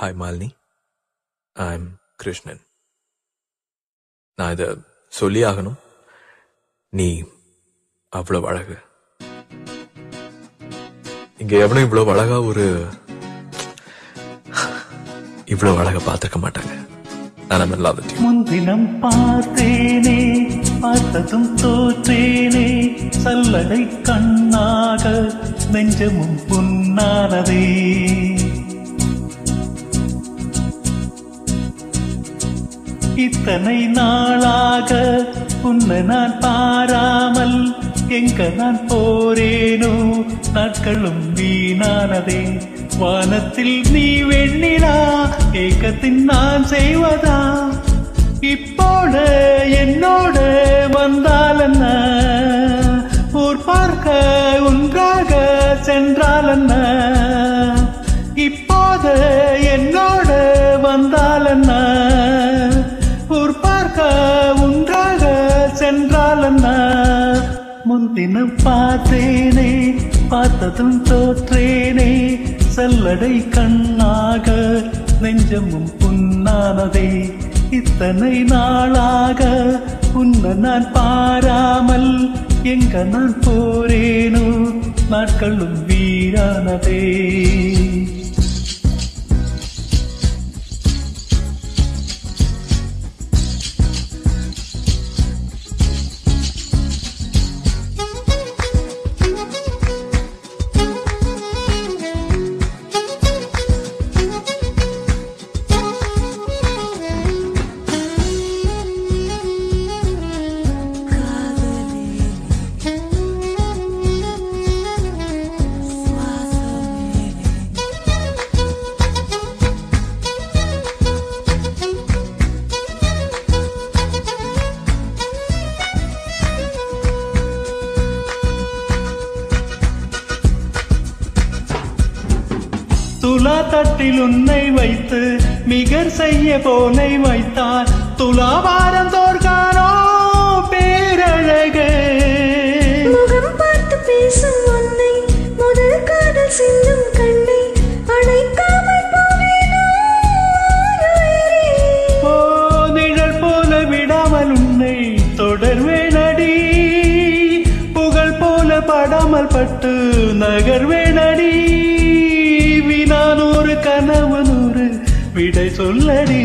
Hi Malini I am Krishnan நான் இதை சொல்லி ஆகணும் நீ அவ்வளவு அழகு. இங்க எவனும் இவ்வளவு அழகா ஒரு இவ்வளவு அழகா பார்த்துக்க மாட்டாங்க. நான் நம்ம முன்தினம் பார்த்தேனே பார்த்ததும் தோற்றேனே சல்லடை கண்ணாக நெஞ்சமும் புண்ணானதே. இத்தனை நாளாக உன்னை நான் பாராமல் எங்க நான் போரேனோ நாட்களும் வீணானதே. வானத்தில் நீ வெண்ணிலா ஏக்கத்தின் நான் செய்வதா? இப்போட என்னோட வந்தால் என்ன? ஊர் பார்க்க ஒன்றாக சென்றால் என்ன? முன்தினம் பார்த்தேனே பார்த்ததும் தோற்றேனே. சல்லடை கண்ணாக நெஞ்சமும் புண்ணானதே. இத்தனை நாளாக உன்னை நான் பாராமல் எங்க நான் போரேனோ நாட்களும் வீரானதே துலா தட்டில் உன்னை வைத்து மிகர் செய்ய போனை வைத்தார். துலாபாரம் தோற்கானோ பேரழகே. முகம் பார்த்து பேசும் உன்னை முதல் காதல் சிந்தும் கண்ணை அணைக்காமல். ஓ நிழல் போல விடாமல் உன்னை தொடர்வேனடி புகழ் போல படாமல் பட்டு நகர்வேனடி விடை சொல்லடி.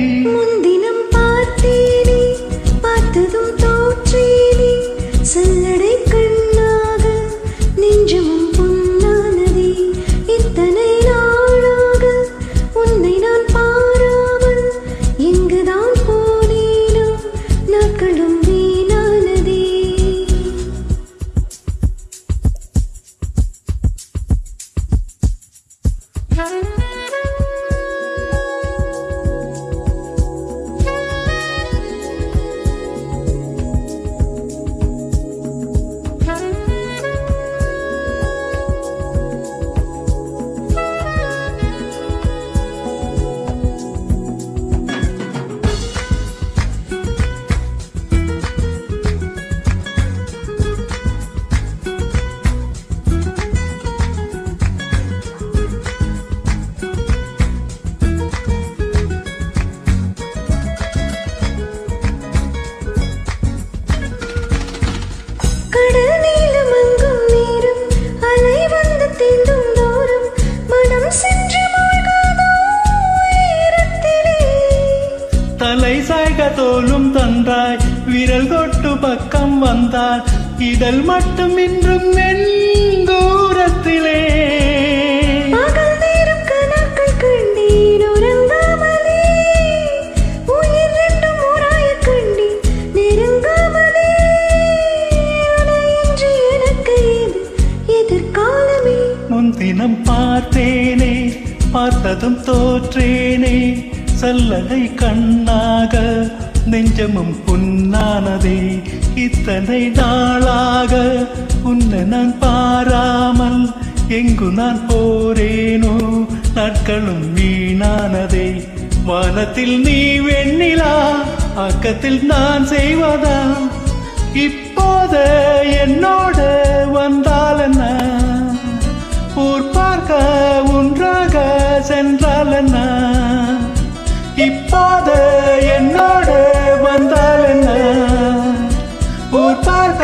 தலை சாய்க தோலும் தந்தாய் விரல் கொட்டு பக்கம் வந்தாய் இதழ் மட்டும் இன்றும் என் தூரத்திலே. தினம் பார்த்தேனே பார்த்ததும் தோற்றேனே. சல்லடை கண்ணாக நெஞ்சமும் புண்ணானதே. இத்தனை நாளாக உன்னை நான் பாராமல் எங்கு நான் போரேனோ நாட்களும் வீணானதே. வானத்தில் நீ வெண்ணிலா அக்கத்தில் நான் செய்வதா? இப்போது என்னோட வந்தால் என்ன? வந்தாலென்ன? இப்போது என்னோடு வந்தாலென்ன? ஊர் பார்த்த